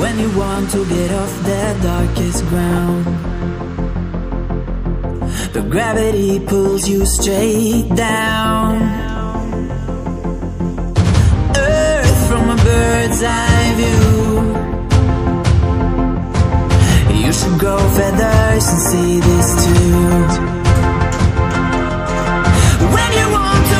when you want to get off the darkest ground. the gravity pulls you straight down. Earth from a bird's eye view. You should grow feathers and see this too. When you want to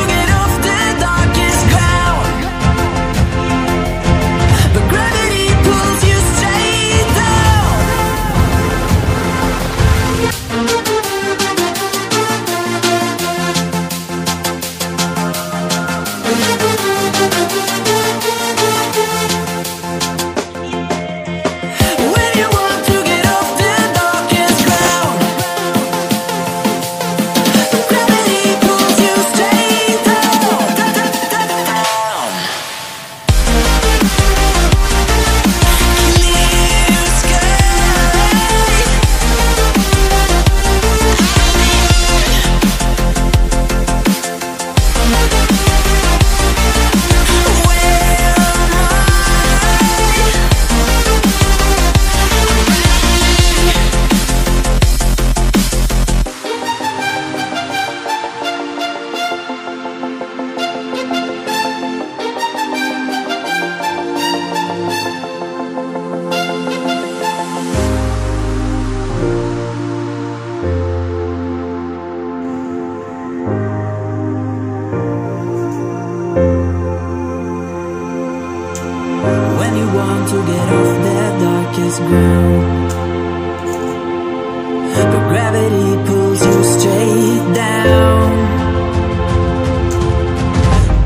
But gravity pulls you straight down.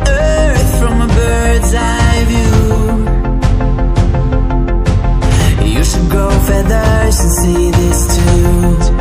Earth from a bird's eye view. You should and see this too.